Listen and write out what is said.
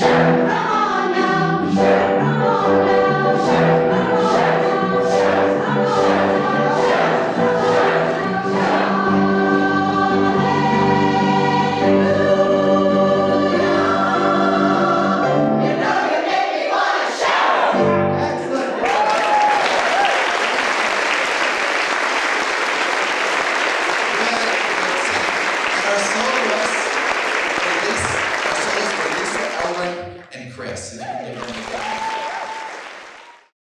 And